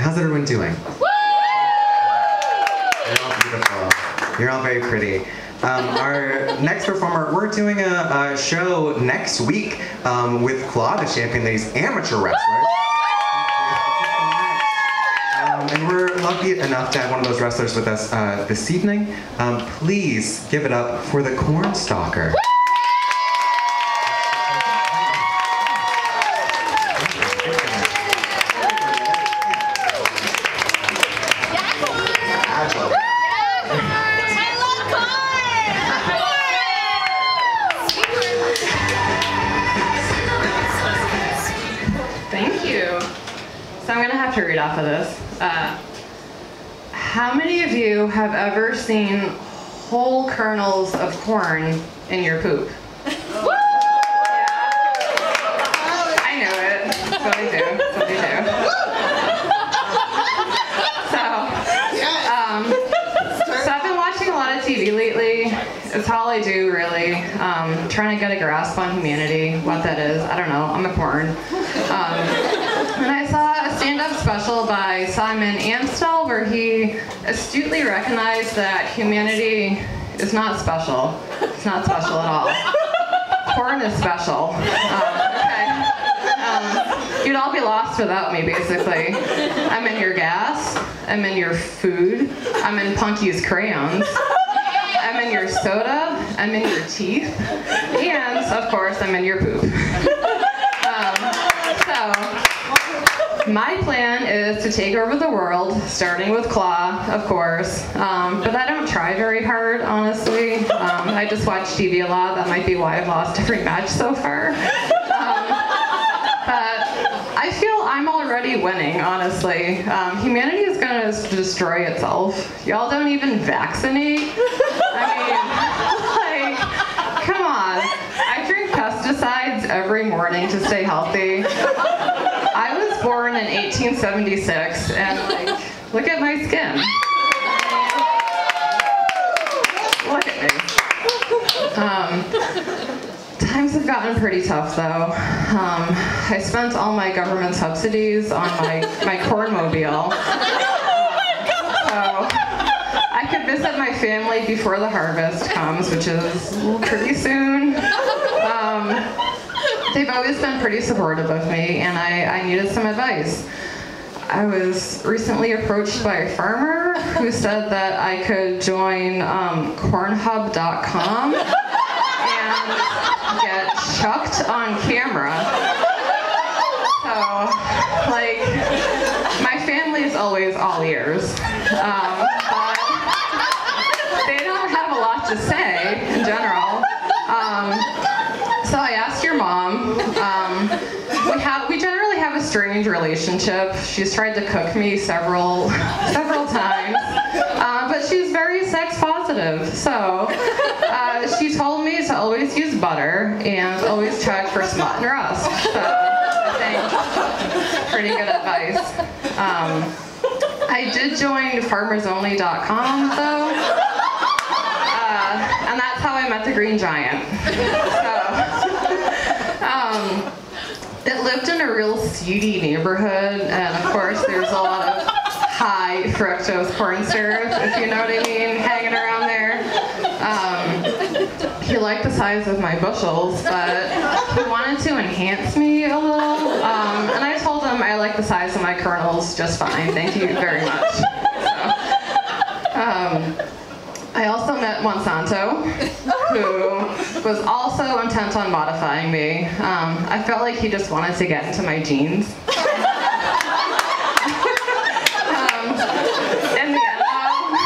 How's everyone doing? You're all beautiful. You're all very pretty. Um, our next performer, we're doing a, a show next week um, with Claw, the Champaign Ladies amateur wrestler. Um, and we're lucky enough to have one of those wrestlers with us uh, this evening. Um, please give it up for the Cornstalker. Thank you. So I'm gonna have to read off of this. Uh, how many of you have ever seen whole kernels of corn in your poop? I know it. That's what I do. That's what I do. So, um, so I've been watching a lot of TV lately. It's all I do, really. Um, trying to get a grasp on humanity, what that is. I don't know. I'm a porn. Um, and I saw a stand-up special by Simon Amstell where he astutely recognized that humanity is not special. It's not special at all. Porn is special. Um, you'd all be lost without me, basically. I'm in your gas. I'm in your food. I'm in Punky's crayons. I'm in your soda. I'm in your teeth. And, of course, I'm in your poop. Um, so, my plan is to take over the world, starting with Claw, of course. Um, but I don't try very hard, honestly. Um, I just watch TV a lot. That might be why I've lost every match so far. Um, but I feel I'm winning, honestly. Um, humanity is to destroy itself. Y'all don't even vaccinate. I mean, like, come on. I drink pesticides every morning to stay healthy. I was born in 1876, and like, look at my skin. Look at me. Um, times have gotten pretty tough, though. Um, I spent all my government subsidies on my my cornmobile. So I could visit my family before the harvest comes, which is pretty soon. Um, they've always been pretty supportive of me, and I, I needed some advice. I was recently approached by a farmer who said that I could join um, cornhub.com and get chucked on camera. So, like, my family is always all ears. Um, but they don't have a lot to say in general. Um, so I asked your mom. Um, we have we generally have a strange relationship. She's tried to cook me several several times, uh, but she's very sex positive. So uh, she told me to always use butter and always check for smut and rust. So I think pretty good advice. Um, I did join FarmersOnly.com though. Uh, and that's how I met the Green Giant. So, um, it lived in a real seedy neighborhood, and of course, there's a lot of high fructose corn syrup, if you know what I mean, hanging around he liked the size of my bushels, but he wanted to enhance me a little. Um, and I told him I like the size of my kernels just fine. Thank you very much. So, um, I also met Monsanto, who was also intent on modifying me. Um, I felt like he just wanted to get into my genes. um, in the end, though,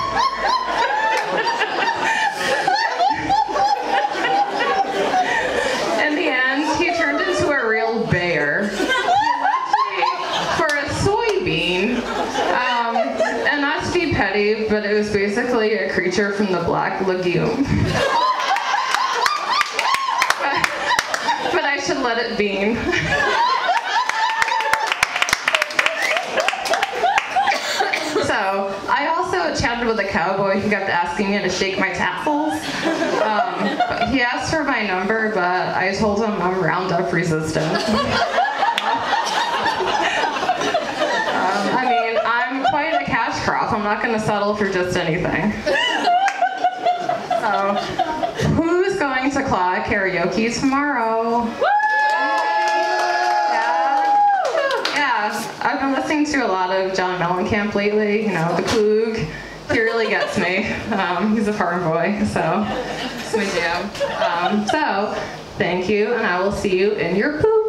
in the end, he turned into a real bear. He left me for a soybean. Um, and not to be petty, but a creature from the Black Lagoon. but, I should let it bean. so, I also chatted with a cowboy who kept asking me to shake my tassels. Um, he asked for my number, but I told him I'm Roundup resistant. Um, I mean, I'm not gonna settle for just anything. So, who's going to Claw karaoke tomorrow? Yeah. Yeah, I've been listening to a lot of John Mellencamp lately. You know, the Klug. He really gets me. Um, he's a farm boy, so it's my jam. Um, so, thank you, and I will see you in your poop.